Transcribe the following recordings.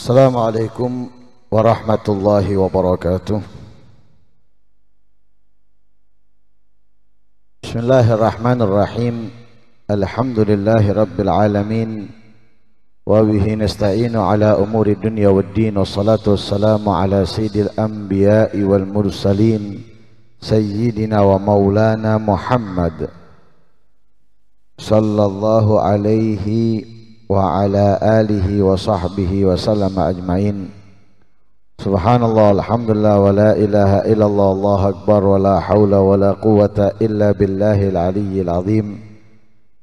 السلام عليكم ورحمة الله وبركاته. بسم الله الرحمن الرحيم. الحمد لله رب العالمين. وبه نستعين على أمور الدنيا والدين. والصلاة والسلام على سيد الأنبياء والمرسلين. سيدنا ومولانا محمد صلى الله عليه wa ala alihi wa sahbihi wa sallama ajmain. Subhanallah alhamdulillah wa la ilaha illallah Allah akbar wa la hawla wa la quwata illa billahil aliyyil azim.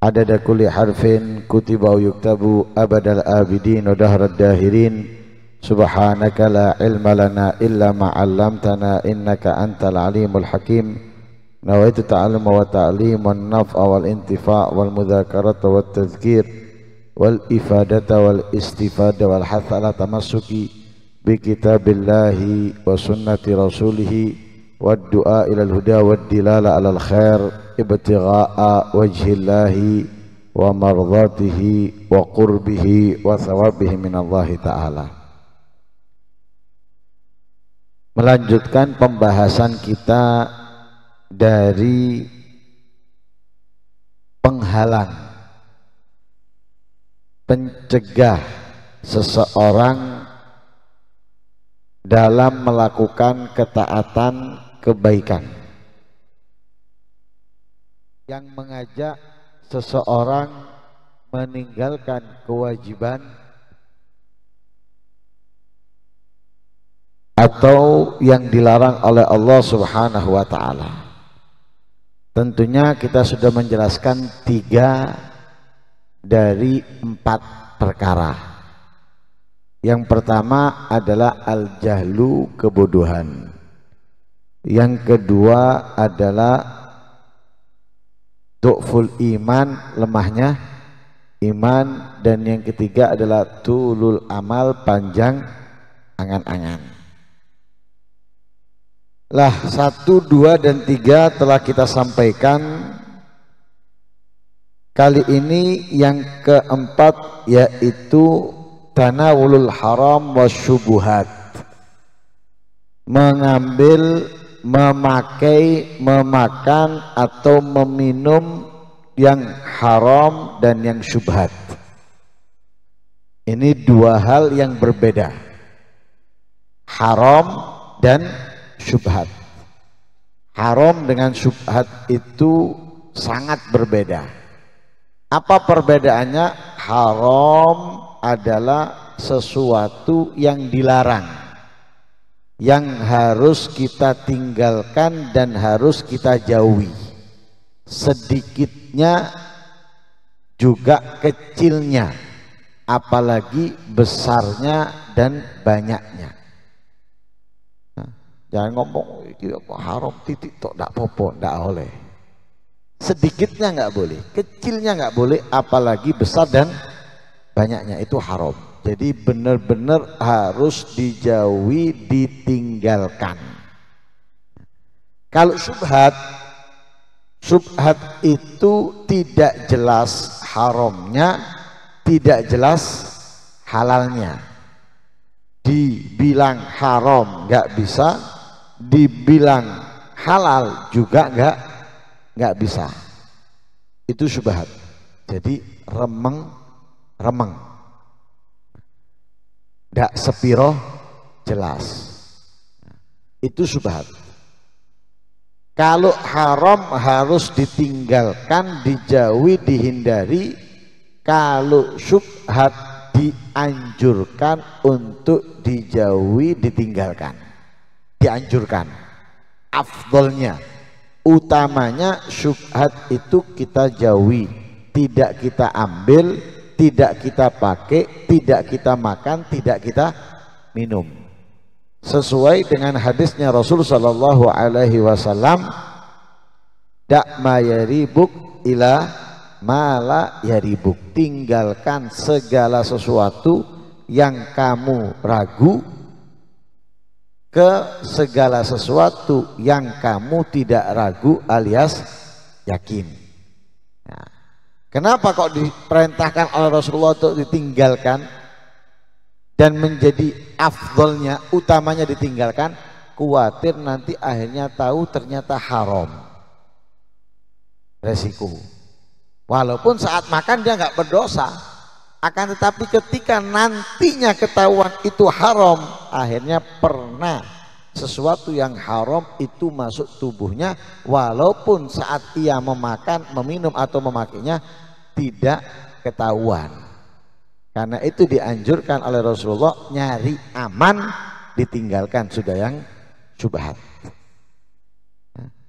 Adada kulli harfin kutiba wa yuktabu abadal abidin wa dahrad dahirin. Subhanaka la ilma lana illa ma 'allamtana innaka antal alimul hakim. Nawaitu ta'alluma wa ta'lim wan naf'a wal intifa' wal mudzakarata wat tadhkir wal ifadata wal istifada wal hath ala tamasuki bi kitabillahi wa sunnati rasulihi wa du'a ila al huda wa dilala ala al khair ibtigha'a wajhillahi wa mardatihi wa qurbihi wa thawabihi min Allah taala. Melanjutkan pembahasan kita dari penghalang pencegah seseorang dalam melakukan ketaatan kebaikan yang mengajak seseorang meninggalkan kewajiban atau yang dilarang oleh Allah Subhanahu wa taala. Tentunya kita sudah menjelaskan tiga dari empat perkara. Yang pertama adalah al-jahlu kebodohan. Yang kedua adalah tu'ful iman lemahnya iman dan yang ketiga adalah tulul amal panjang angan-angan. Lah satu, dua, dan tiga telah kita sampaikan Kali ini yang keempat yaitu Tanawulul haram wasyubuhat Mengambil, memakai, memakan atau meminum yang haram dan yang syubhat Ini dua hal yang berbeda Haram dan syubhat. Haram dengan syubhat itu sangat berbeda. Apa perbedaannya? Haram adalah sesuatu yang dilarang. Yang harus kita tinggalkan dan harus kita jauhi. Sedikitnya juga kecilnya. Apalagi besarnya dan banyaknya. Jangan ngomong haram titik tok ndak popo ndak oleh. Sedikitnya nggak boleh, kecilnya nggak boleh, apalagi besar dan banyaknya itu haram. Jadi benar-benar harus dijauhi, ditinggalkan. Kalau subhat, subhat itu tidak jelas haramnya, tidak jelas halalnya. Dibilang haram nggak bisa, dibilang halal juga enggak enggak bisa. Itu syubhat. Jadi remeng remeng. Enggak sepiro jelas. Itu syubhat. Kalau haram harus ditinggalkan dijauhi dihindari. Kalau syubhat dianjurkan untuk dijauhi ditinggalkan. Dianjurkan. Afdolnya utamanya syubhat itu kita jauhi. Tidak kita ambil tidak kita pakai tidak kita makan tidak kita minum. Sesuai dengan hadisnya Rasul sallallahu alaihi wasallam dak mayaribuk ila mala yaribuk. Tinggalkan segala sesuatu yang kamu ragu ke segala sesuatu yang kamu tidak ragu alias yakin. Nah, kenapa kok diperintahkan oleh Rasulullah untuk ditinggalkan? dan menjadi afdolnya utamanya ditinggalkan khawatir nanti akhirnya tahu ternyata haram resiko walaupun saat makan dia nggak berdosa akan tetapi ketika nantinya ketahuan itu haram akhirnya pernah sesuatu yang haram itu masuk tubuhnya walaupun saat ia memakan, meminum atau memakainya tidak ketahuan. Karena itu dianjurkan oleh Rasulullah nyari aman ditinggalkan sudah yang syubhat.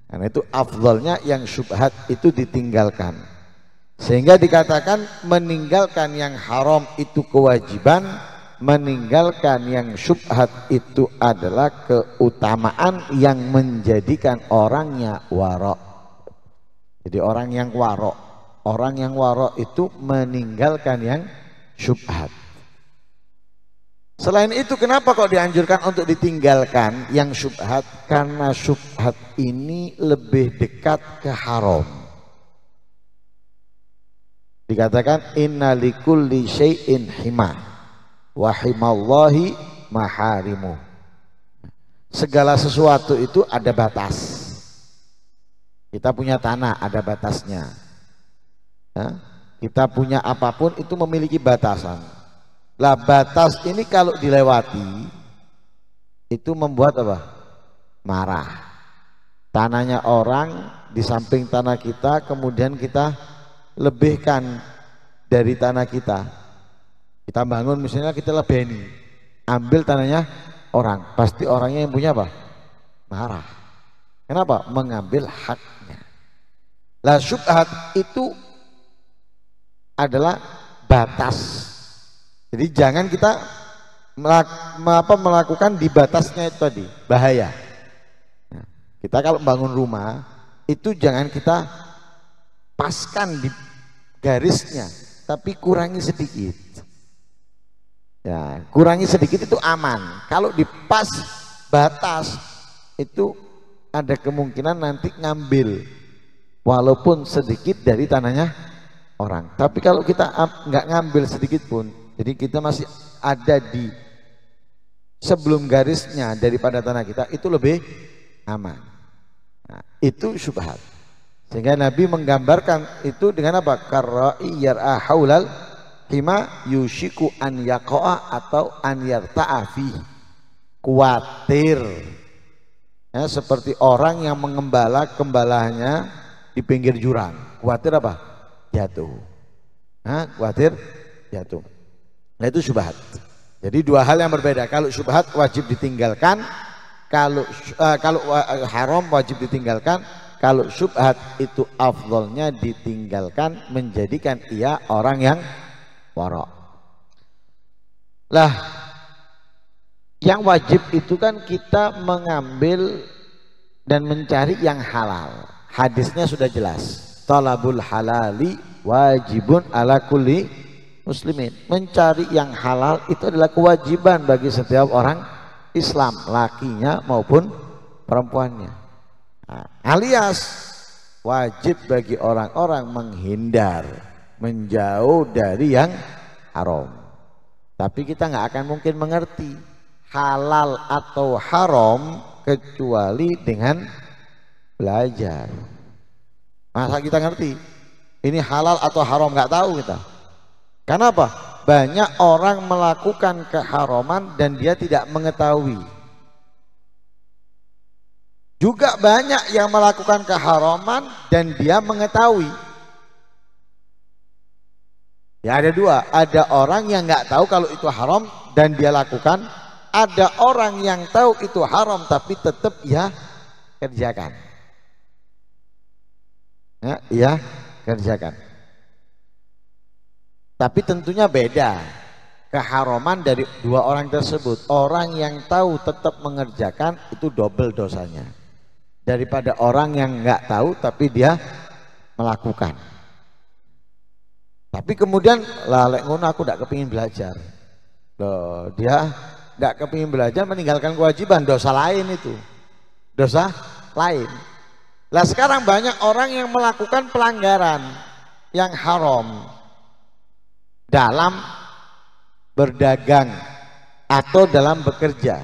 Karena itu afdolnya yang syubhat itu ditinggalkan. Sehingga dikatakan meninggalkan yang haram itu kewajiban, meninggalkan yang syubhat itu adalah keutamaan yang menjadikan orangnya warok. Jadi orang yang warok, orang yang warok itu meninggalkan yang syubhat. Selain itu kenapa kok dianjurkan untuk ditinggalkan yang syubhat? Karena syubhat ini lebih dekat ke haram. Dikatakan innalikulli syai'in hima wa himallahi maharimu. Segala sesuatu itu ada batas. Kita punya tanah ada batasnya. Ya? Kita punya apa pun itu memiliki batasan lah batas ini kalau dilewati itu membuat apa? Marah. Tanahnya orang di samping tanah kita kemudian kita lebihkan dari tanah kita. Kita bangun misalnya kita lebeni. Ambil tanahnya orang. Pasti orangnya yang punya apa? Marah. Kenapa? Mengambil haknya. Lah syubhat itu adalah batas jadi jangan kita melakukan di batasnya itu tadi, bahaya. Nah, kita kalau bangun rumah itu jangan kita paskan di garisnya, tapi kurangi sedikit. Ya, kurangi sedikit itu aman. Kalau di pas batas itu ada kemungkinan nanti ngambil walaupun sedikit dari tanahnya orang. Tapi kalau kita nggak ngambil sedikit pun jadi kita masih ada di sebelum garisnya daripada tanah kita itu lebih aman. Nah, itu syubhat. Sehingga Nabi menggambarkan itu dengan apa? Karra'i yar'a haulal hima yushiku an yaqa'a atau an yarta'a fi. Kuatir. Ya, seperti orang yang mengembala kembalanya di pinggir jurang. Kuatir apa? Jatuh. Nah, kuatir jatuh. Nah itu syubhat. Jadi dua hal yang berbeda. Kalau syubhat wajib ditinggalkan, kalau uh, kalau uh, haram wajib ditinggalkan, kalau syubhat itu afdolnya ditinggalkan menjadikan ia orang yang warok. Lah yang wajib itu kan kita mengambil dan mencari yang halal. Hadisnya sudah jelas. Talabul halali wajibun ala kulli muslimin. Mencari yang halal itu adalah kewajiban bagi setiap orang Islam, lakinya maupun perempuannya. Alias wajib bagi orang-orang menghindar, menjauh dari yang haram. Tapi kita nggak akan mungkin mengerti halal atau haram kecuali dengan belajar. Masa kita ngerti ini halal atau haram nggak tahu kita. Kenapa? Banyak orang melakukan keharaman dan dia tidak mengetahui. Juga banyak yang melakukan keharaman dan dia mengetahui. Ya ada dua, ada orang yang nggak tahu kalau itu haram dan dia lakukan, ada orang yang tahu itu haram tapi tetap ya kerjakan. Ya, ya kerjakan. Tapi tentunya beda keharaman dari dua orang tersebut. Orang yang tahu tetap mengerjakan itu double dosanya. Daripada orang yang nggak tahu tapi dia melakukan. Tapi kemudian lalek ngono aku tidak kepingin belajar. Loh, dia nggak kepingin belajar meninggalkan kewajiban dosa lain itu. Dosa lain. Lah sekarang banyak orang yang melakukan pelanggaran yang haram dalam berdagang atau dalam bekerja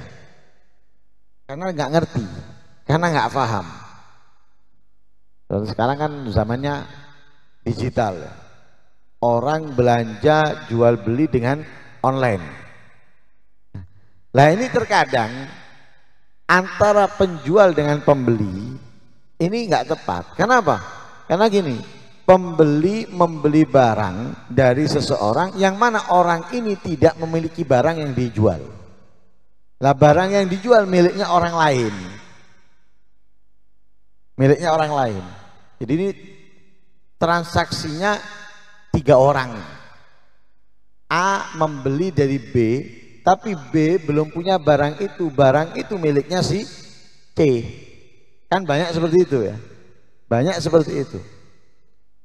karena nggak ngerti karena nggak paham. Sekarang kan zamannya digital. Orang belanja jual beli dengan online. Lah ini terkadang antara penjual dengan pembeli ini nggak tepat. Kenapa? Karena gini pembeli membeli barang dari seseorang yang mana orang ini tidak memiliki barang yang dijual. Lah barang yang dijual miliknya orang lain miliknya orang lain. Jadi ini transaksinya tiga orang. A membeli dari B tapi B belum punya barang itu. Barang itu miliknya si C. Kan banyak seperti itu ya? Banyak seperti itu.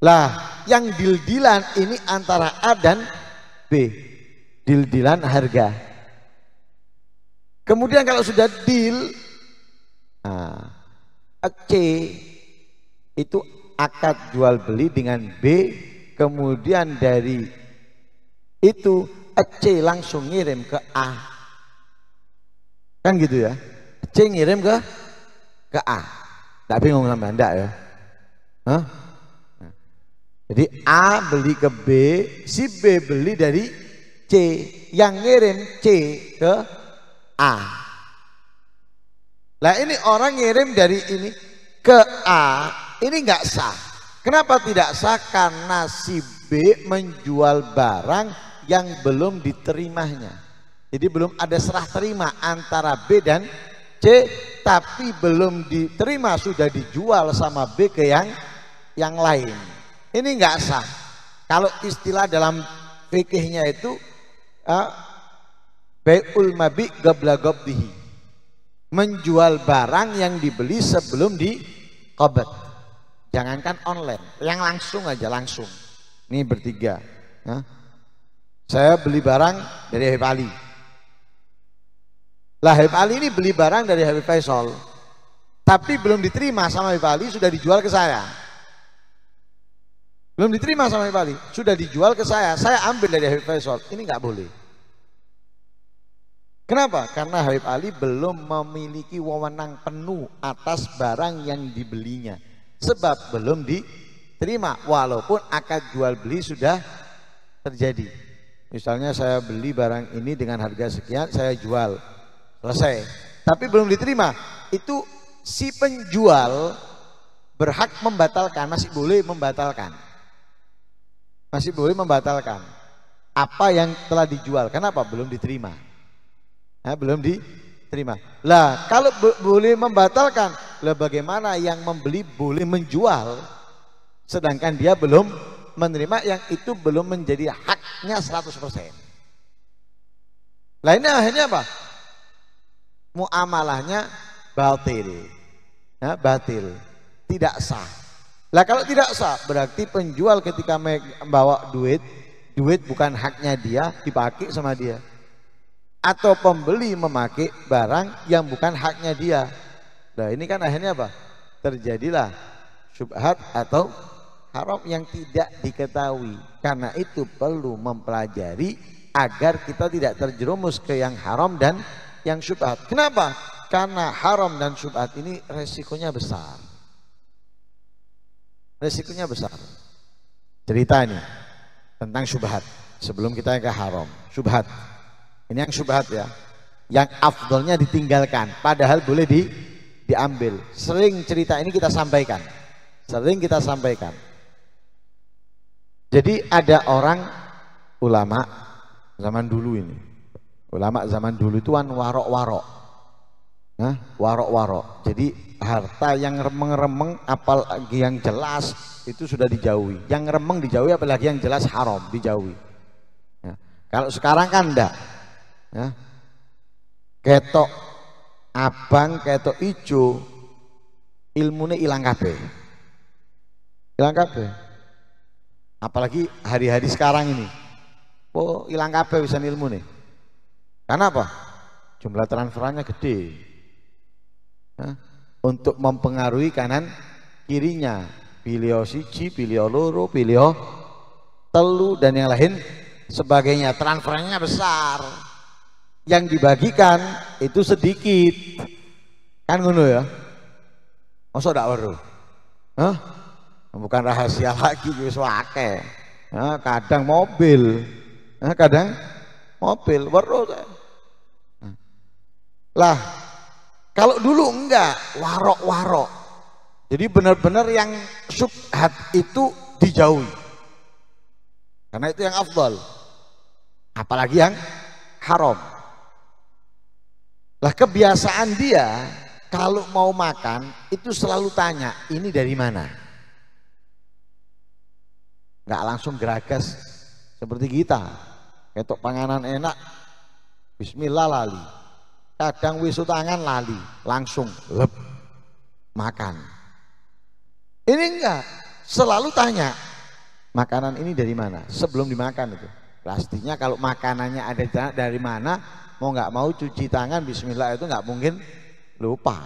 Lah yang deal-dealan ini antara A dan B. Deal-dealan harga. Kemudian kalau sudah deal nah, C itu akad jual beli dengan B kemudian dari itu C langsung ngirim ke A. Kan gitu ya? C ngirim ke ke A. Tak bingung sama anda ya? Hah? jadi A beli ke B si B beli dari C. Yang ngirim C ke A lah ini orang ngirim dari ini ke A ini nggak sah. Kenapa tidak sah? Karena si B menjual barang yang belum diterimanya. Jadi belum ada serah terima antara B dan C, tapi belum diterima sudah dijual sama B ke yang yang lain. Ini nggak sah. Kalau istilah dalam fikihnya itu uh, Bai'ul mabi gabla gabdihi. Menjual barang yang dibeli sebelum dikobat. Jangankan online, yang langsung aja langsung. Ini bertiga. Ya. Saya beli barang dari Habib Ali. Lah Habib Ali ini beli barang dari Habib Faisal. Tapi belum diterima sama Habib Ali, sudah dijual ke saya. Belum diterima sama Habib Ali, sudah dijual ke saya. Saya ambil dari Habib Faisal. Ini nggak boleh. Kenapa? Karena Habib Ali belum memiliki wewenang penuh atas barang yang dibelinya. Sebab belum diterima walaupun akad jual beli sudah terjadi. Misalnya saya beli barang ini dengan harga sekian saya jual. Selesai. Tapi belum diterima. Itu si penjual berhak membatalkan masih boleh membatalkan. Masih boleh membatalkan apa yang telah dijual. Kenapa? Belum diterima nah, belum di terima. Lah, kalau boleh membatalkan, lah bagaimana yang membeli boleh menjual sedangkan dia belum menerima yang itu belum menjadi haknya 100%. Lah ini akhirnya apa? Muamalahnya batil. Ya, batil. Tidak sah. Lah kalau tidak sah berarti penjual ketika membawa duit, duit bukan haknya dia dipakai sama dia atau pembeli memakai barang yang bukan haknya dia. Nah ini kan akhirnya apa? Terjadilah syubhat atau haram yang tidak diketahui. Karena itu perlu mempelajari agar kita tidak terjerumus ke yang haram dan yang syubhat. Kenapa? Karena haram dan syubhat ini resikonya besar. Resikonya besar. Cerita ini tentang syubhat sebelum kita ke haram. Syubhat ini yang syubhat ya. Yang afdolnya ditinggalkan, padahal boleh di diambil. Sering cerita ini kita sampaikan. Sering kita sampaikan. Jadi ada orang ulama zaman dulu ini. Ulama zaman dulu itu kan warok-warok. Nah, warok-warok. Jadi harta yang remeng-remeng apalagi yang jelas itu sudah dijauhi. Yang remeng dijauhi apalagi yang jelas haram dijauhi. Ya. Kalau sekarang kan enggak ya. ketok abang ketok ijo ilmunya hilang kabeh. Hilang kabeh. Apalagi hari-hari sekarang ini. Oh hilang kabeh bisa ilmu nih karena apa? Jumlah transferannya gede. Ya. untuk mempengaruhi kanan kirinya. Pilih siji pilih loro pilih telu dan yang lain sebagainya. Transferannya besar yang dibagikan itu sedikit. Kan ngono ya? Masa ndak? Hah? Bukan rahasia lagi wis akeh. Ya, kadang mobil. Ya, kadang mobil weruh. Lah, kalau dulu enggak, warok-warok. Jadi benar-benar yang subhat itu dijauhi. Karena itu yang afdal. Apalagi yang haram. Lah kebiasaan dia kalau mau makan itu selalu tanya, ini dari mana? Enggak langsung geragas seperti kita. Ketok panganan enak, bismillah lali. Kadang wisu tangan lali, langsung lep makan. Ini enggak, selalu tanya, makanan ini dari mana? Sebelum dimakan itu. Pastinya kalau makanannya ada dari mana, mau nggak mau cuci tangan, bismillah itu nggak mungkin lupa.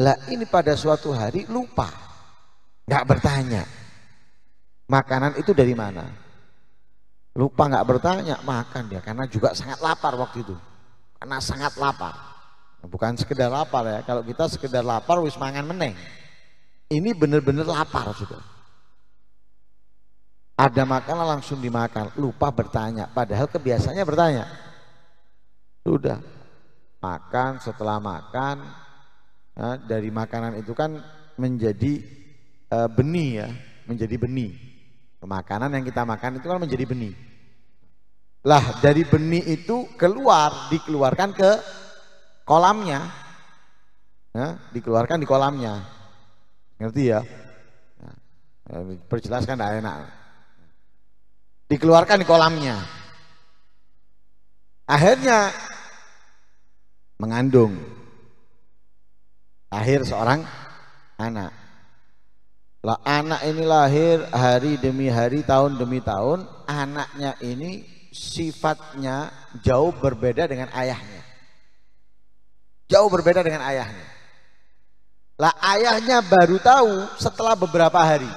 Lah ini pada suatu hari lupa, nggak bertanya. Makanan itu dari mana? Lupa nggak bertanya, makan dia karena juga sangat lapar waktu itu. Karena sangat lapar. Bukan sekedar lapar ya. Kalau kita sekedar lapar wis mangan meneng. Ini benar-benar lapar sudah. Ada makanan langsung dimakan, lupa bertanya. Padahal kebiasaannya bertanya. Sudah makan setelah makan ya, dari makanan itu kan menjadi e, benih ya, menjadi benih. Makanan yang kita makan itu kan menjadi benih. Lah dari benih itu keluar, dikeluarkan ke kolamnya ya, dikeluarkan di kolamnya ngerti ya, ya perjelaskan tidak enak dikeluarkan di kolamnya akhirnya mengandung lahir seorang anak lah anak ini lahir hari demi hari tahun demi tahun anaknya ini sifatnya jauh berbeda dengan ayahnya Jauh berbeda dengan ayahnya. Lah ayahnya baru tahu setelah beberapa hari.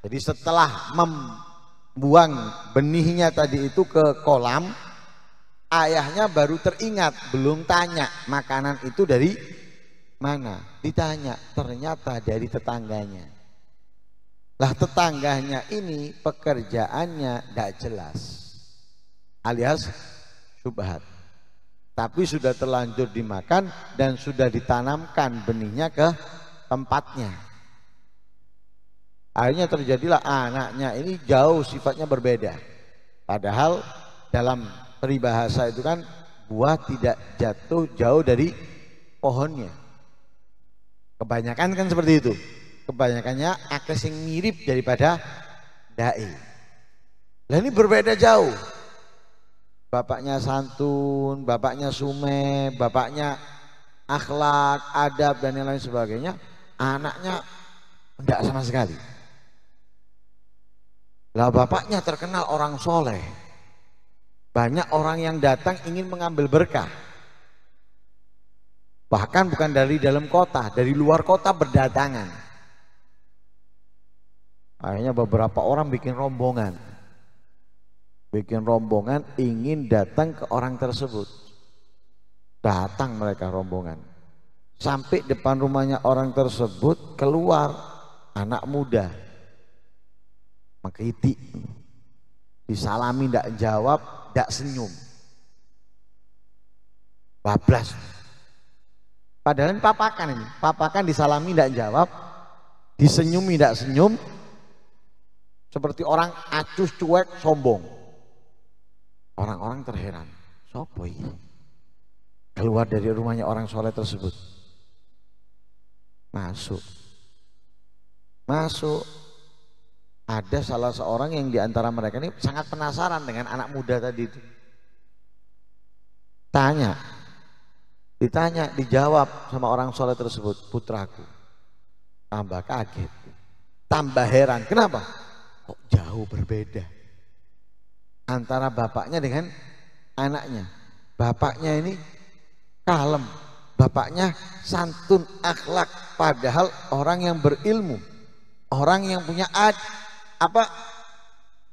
Jadi setelah membuang benihnya tadi itu ke kolam, ayahnya baru teringat, belum tanya makanan itu dari mana. Ditanya, ternyata dari tetangganya. Lah tetangganya ini pekerjaannya tidak jelas. Alias subhat tapi sudah terlanjur dimakan dan sudah ditanamkan benihnya ke tempatnya. Akhirnya terjadilah anaknya ini jauh sifatnya berbeda. Padahal dalam peribahasa itu kan buah tidak jatuh jauh dari pohonnya. Kebanyakan kan seperti itu. Kebanyakannya akses yang mirip daripada dai. Nah ini berbeda jauh bapaknya santun, bapaknya sume, bapaknya akhlak, adab dan lain lain sebagainya, anaknya tidak sama sekali. Lah bapaknya terkenal orang soleh. Banyak orang yang datang ingin mengambil berkah. Bahkan bukan dari dalam kota, dari luar kota berdatangan. Akhirnya beberapa orang bikin rombongan bikin rombongan ingin datang ke orang tersebut datang mereka rombongan sampai depan rumahnya orang tersebut keluar anak muda makiti disalami tidak jawab tidak senyum bablas padahal ini papakan ini papakan disalami tidak jawab disenyumi tidak senyum seperti orang acus cuek sombong Orang-orang terheran. Sopo ini? Keluar dari rumahnya orang soleh tersebut. Masuk. Masuk. Ada salah seorang yang di antara mereka ini sangat penasaran dengan anak muda tadi itu. Tanya. Ditanya, dijawab sama orang soleh tersebut. Putraku. Tambah kaget. Tambah heran. Kenapa? Kok jauh berbeda antara bapaknya dengan anaknya. Bapaknya ini kalem, bapaknya santun akhlak padahal orang yang berilmu, orang yang punya ad, apa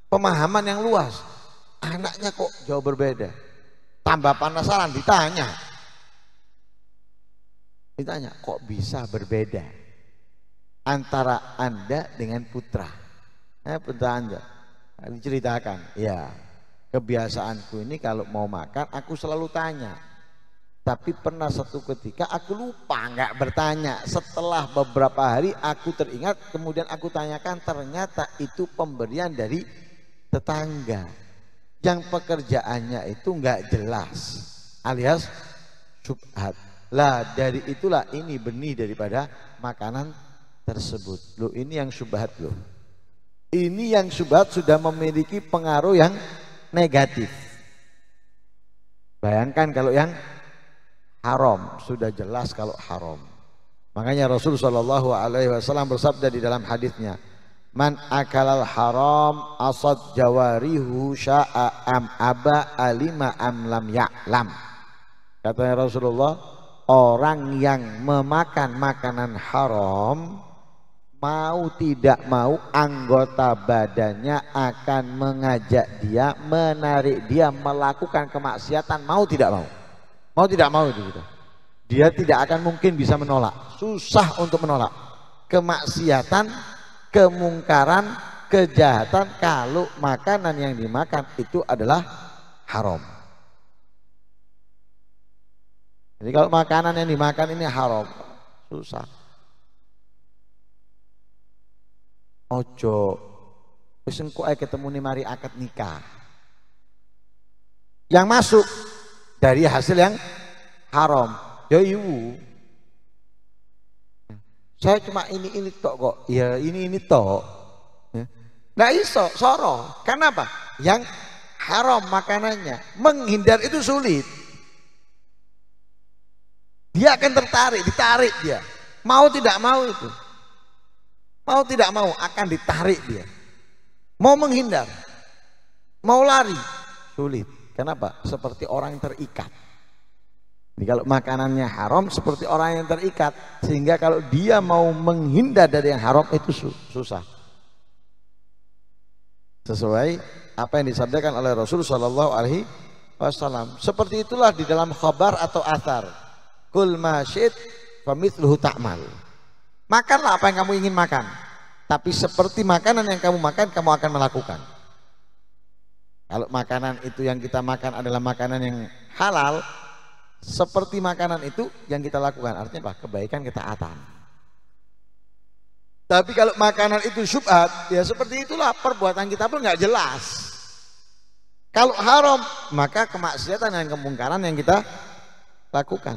pemahaman yang luas. anaknya kok jauh berbeda. Tambah penasaran ditanya. Ditanya, kok bisa berbeda antara Anda dengan putra? Eh, putra Anda. Diceritakan, ya kebiasaanku ini kalau mau makan aku selalu tanya tapi pernah satu ketika aku lupa nggak bertanya. Setelah beberapa hari aku teringat, kemudian aku tanyakan ternyata itu pemberian dari tetangga yang pekerjaannya itu nggak jelas, alias subhat. Lah dari itulah ini benih daripada makanan tersebut. Loh ini yang subhat loh. Ini yang subhat sudah memiliki pengaruh yang negatif. Bayangkan kalau yang haram. Sudah jelas kalau haram. Makanya Rasul Shallallahu Alaihi Wasallam bersabda di dalam hadisnya man akalal haram asad jawarihu sya'a am aba alima am lam ya'lam. Katanya Rasulullah orang yang memakan makanan haram mau tidak mau anggota badannya akan mengajak dia menarik dia melakukan kemaksiatan mau tidak mau Mau tidak mau itu kita. Dia tidak akan mungkin bisa menolak. Susah untuk menolak. Kemaksiatan, kemungkaran, kejahatan kalau makanan yang dimakan itu adalah haram. Jadi kalau makanan yang dimakan ini haram, susah. Ojo, wis engko ketemu nih mari akad nikah. Yang masuk dari hasil yang haram. Ya ibu. Saya cuma ini ini tok kok. Ya ini ini tok. Nah iso soro. Kenapa? Yang haram makanannya. Menghindar itu sulit. Dia akan tertarik, ditarik dia. Mau tidak mau itu. Mau tidak mau akan ditarik dia. Mau menghindar. Mau lari. Sulit. Kenapa? Seperti orang yang terikat. Jadi kalau makanannya haram seperti orang yang terikat sehingga kalau dia mau menghindar dari yang haram itu susah. Sesuai apa yang disabdakan oleh Rasul Shallallahu Alaihi Wasallam. Seperti itulah di dalam khabar atau athar. Kul masyid famithluhu ta'mal. Makanlah apa yang kamu ingin makan. Tapi seperti makanan yang kamu makan, kamu akan melakukan. Kalau makanan itu yang kita makan adalah makanan yang halal, seperti makanan itu yang kita lakukan. Artinya apa? Kebaikan ketaatan. Tapi kalau makanan itu syubhat, ya seperti itulah perbuatan kita pun nggak jelas. Kalau haram, maka kemaksiatan dan kemungkaran yang kita lakukan.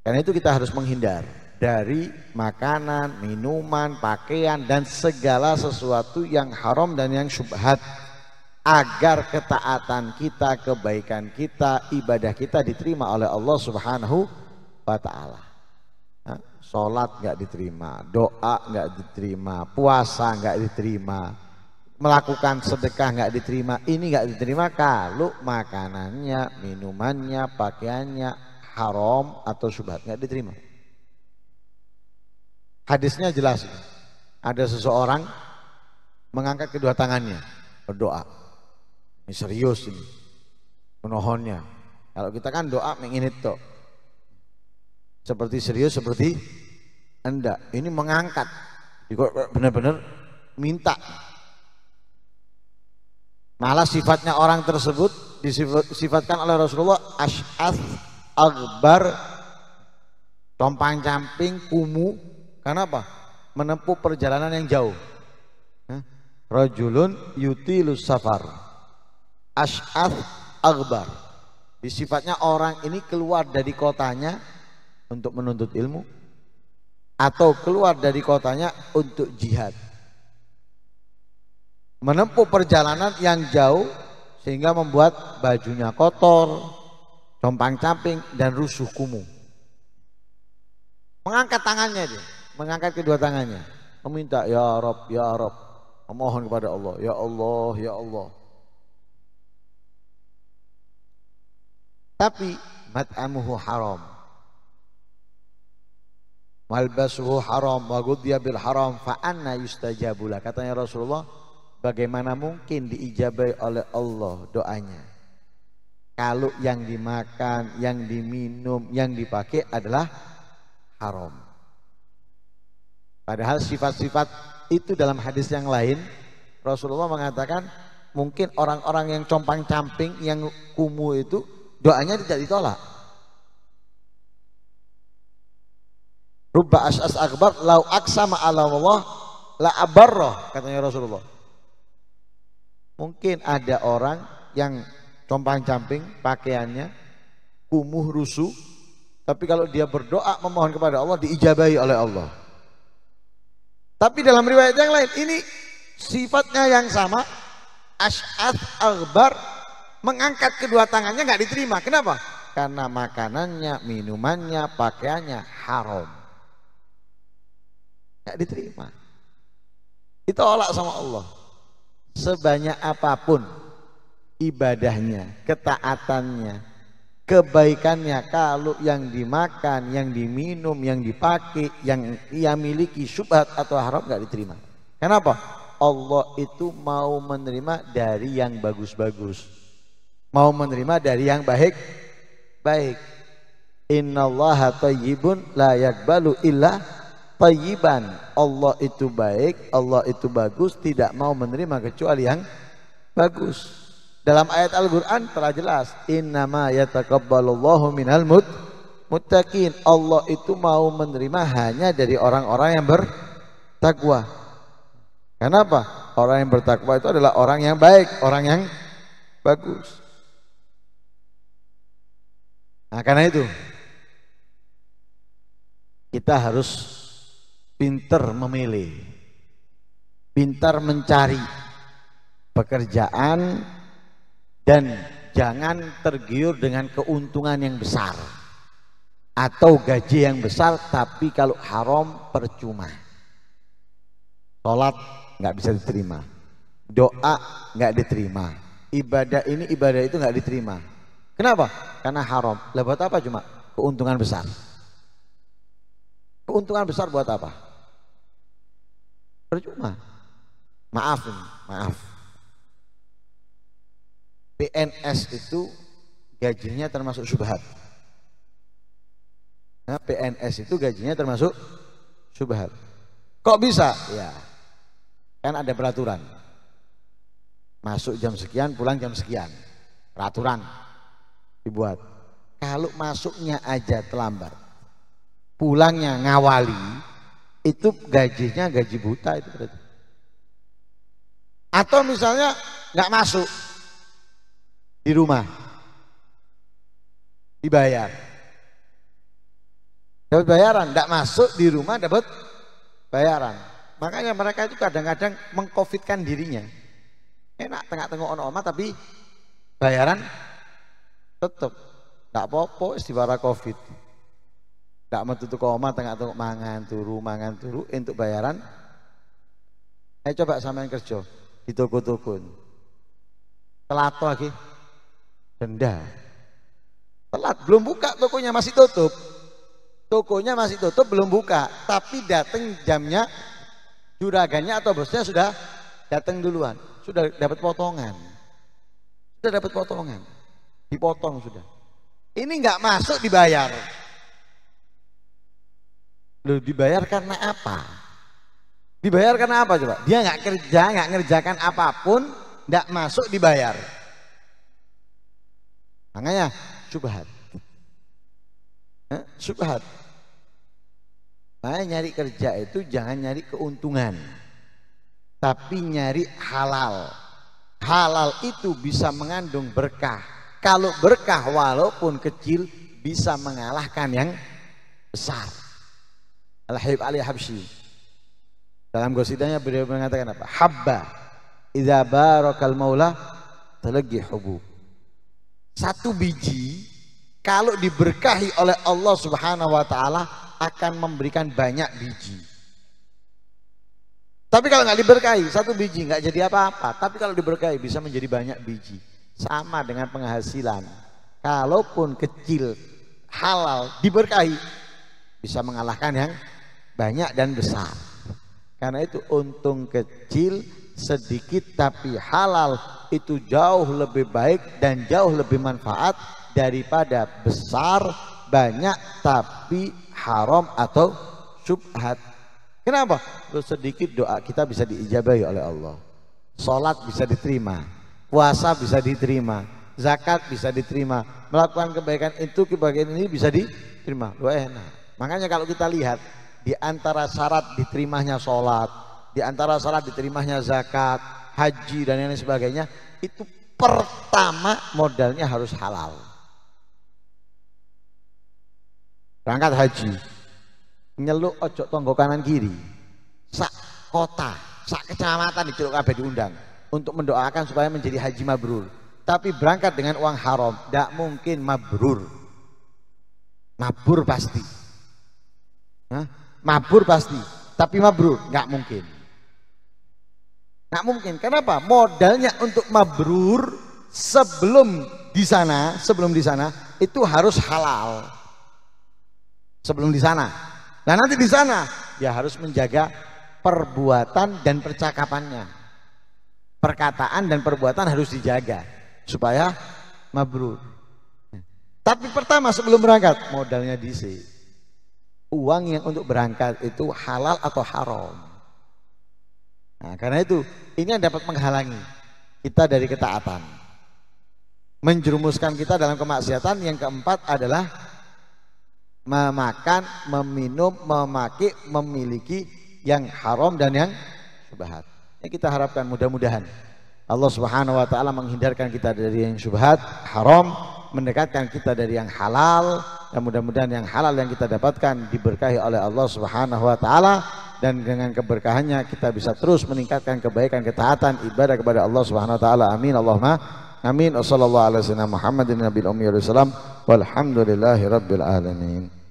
Karena itu kita harus menghindar dari makanan, minuman, pakaian dan segala sesuatu yang haram dan yang syubhat agar ketaatan kita, kebaikan kita, ibadah kita diterima oleh Allah Subhanahu wa taala. Sholat nggak diterima, doa nggak diterima, puasa nggak diterima, melakukan sedekah nggak diterima. Ini nggak diterima kalau makanannya, minumannya, pakaiannya haram atau syubhat nggak diterima. Hadisnya jelas. Ada seseorang mengangkat kedua tangannya berdoa. Ini serius ini. Memohonnya. Kalau kita kan doa ingin itu. Seperti serius seperti anda. Ini mengangkat. Benar-benar minta. Malah sifatnya orang tersebut disifatkan oleh Rasulullah ash'ath akbar tompang camping kumuh Kenapa? Menempuh perjalanan yang jauh. Rajulun yutilus safar. Ash'ath agbar. Di sifatnya orang ini keluar dari kotanya untuk menuntut ilmu atau keluar dari kotanya untuk jihad. Menempuh perjalanan yang jauh sehingga membuat bajunya kotor, compang camping dan rusuh kumuh. Mengangkat tangannya dia mengangkat kedua tangannya. Meminta ya Rob ya Rob memohon kepada Allah ya Allah ya Allah. Tapi mat'amuhu haram. Malbasuhu haram wa bil haram fa anna yustajabula katanya Rasulullah bagaimana mungkin diijabai oleh Allah doanya? Kalau yang dimakan yang diminum yang dipakai adalah haram padahal sifat-sifat itu dalam hadis yang lain Rasulullah mengatakan mungkin orang-orang yang compang-camping yang kumuh itu doanya tidak ditolak Rubba as'as akbar lau aksama ala Allah la abarrah katanya Rasulullah. Mungkin ada orang yang compang-camping pakaiannya kumuh rusuh tapi kalau dia berdoa memohon kepada Allah diijabahi oleh Allah. Tapi dalam riwayat yang lain ini sifatnya yang sama as'as akbar mengangkat kedua tangannya nggak diterima. Kenapa? Karena makanannya, minumannya, pakaiannya haram. Nggak diterima. Ditolak sama Allah. Sebanyak apa pun ibadahnya, ketaatannya, kebaikannya kalau yang dimakan, yang diminum, yang dipakai, yang ia miliki syubhat atau haram nggak diterima. Kenapa? Allah itu mau menerima dari yang bagus-bagus. Mau menerima dari yang baik baik. Innallaha thayyibun la yakbalu illa tayyiban. Allah itu baik, Allah itu bagus, tidak mau menerima kecuali yang bagus. Dalam ayat Al-Qur'an telah jelas, innama yataqabbalullahu minal mut muttaqin. Allah itu mau menerima hanya dari orang-orang yang bertakwa. Kenapa? Orang yang bertakwa itu adalah orang yang baik, orang yang bagus. Nah, karena itu kita harus pinter memilih, pintar mencari pekerjaan dan jangan tergiur dengan keuntungan yang besar atau gaji yang besar tapi kalau haram percuma. Sholat nggak bisa diterima. Doa nggak diterima. Ibadah ini ibadah itu nggak diterima. Kenapa? Karena haram. Lah buat apa cuma? Keuntungan besar. Keuntungan besar buat apa? Percuma. Maaf maaf. PNS itu gajinya termasuk subhat. Nah, PNS itu gajinya termasuk subhat. Kok bisa? Ya, kan ada peraturan. Masuk jam sekian, pulang jam sekian. Peraturan dibuat. Kalau masuknya aja terlambat, pulangnya ngawali, itu gajinya gaji buta itu berarti. Atau misalnya nggak masuk di rumah dibayar. Dapat bayaran, nggak masuk di rumah dapat bayaran. Makanya mereka itu kadang-kadang mengcovidkan dirinya. Enak tengah-tengah ono oma tapi bayaran tetap nggak apa-apa istilah covid. Tak metu koma tengah tengok mangan turu mangan turu untuk bayaran. Ayo coba sama yang kerja di toko-toko. Telat lagi. Denda. Telat belum buka tokonya masih tutup. Tokonya masih tutup belum buka, tapi datang jamnya juragannya atau bosnya sudah datang duluan, sudah dapat potongan. Sudah dapat potongan. Dipotong sudah. Ini nggak masuk dibayar. Loh dibayar karena apa? Dibayar karena apa coba? Dia nggak kerja, nggak ngerjakan apa pun, nggak masuk dibayar. Makanya subhat. Subhat. Makanya nyari kerja itu jangan nyari keuntungan. Tapi nyari halal. Halal itu bisa mengandung berkah. Kalau berkah walaupun kecil bisa mengalahkan yang besar. Al-Habib Ali Habsyi. Dalam gosidanya beliau mengatakan apa? Habba idza barakal maula talaqi hubub. Satu biji kalau diberkahi oleh Allah Subhanahu wa taala akan memberikan banyak biji. Tapi kalau nggak diberkahi satu biji nggak jadi apa-apa. Tapi kalau diberkahi bisa menjadi banyak biji. Sama dengan penghasilan. Kalaupun kecil halal diberkahi bisa mengalahkan yang banyak dan besar. Karena itu untung kecil sedikit tapi halal itu jauh lebih baik dan jauh lebih manfaat daripada besar banyak tapi haram atau subhat. Kenapa? Sedikit doa kita bisa diijabahi oleh Allah. Salat bisa diterima, puasa bisa diterima, zakat bisa diterima, melakukan kebaikan itu kebaikan ini bisa diterima. Lu enak. Makanya kalau kita lihat di antara syarat diterimanya sholat, di antara syarat diterimanya zakat, haji dan lain sebagainya, itu pertama modalnya harus halal. Berangkat haji, nyeluk ojo tonggo kanan kiri, sak kota, sak kecamatan di Curug Kabeh diundang untuk mendoakan supaya menjadi haji mabrur. Tapi berangkat dengan uang haram, tidak mungkin mabrur. Mabur pasti. Hah? Mabur pasti, tapi mabrur nggak mungkin. Nggak mungkin. Kenapa? Modalnya untuk mabrur sebelum di sana, sebelum di sana itu harus halal. Sebelum di sana. Nah nanti di sana dia harus menjaga perbuatan dan percakapannya. Perkataan dan perbuatan harus dijaga supaya mabrur. Tapi pertama sebelum berangkat modalnya diisi. Uang yang untuk berangkat itu halal atau haram. Nah, karena itu ini yang dapat menghalangi kita dari ketaatan. Menjerumuskan kita dalam kemaksiatan. Yang keempat adalah memakan, meminum, memaki, memiliki yang haram dan yang subhat. Ini kita harapkan mudah-mudahan Allah Subhanahu wa taala menghindarkan kita dari yang subhat, haram, mendekatkan kita dari yang halal dan mudah-mudahan yang halal yang kita dapatkan diberkahi oleh Allah Subhanahu wa taala dan dengan keberkahannya kita bisa terus meningkatkan kebaikan ketaatan ibadah kepada Allah Subhanahu wa taala. Amin Allahumma amin. Wassallallahu ala sayyidina Muhammadin nabiyil ummi walhamdulillahi rabbil alamin.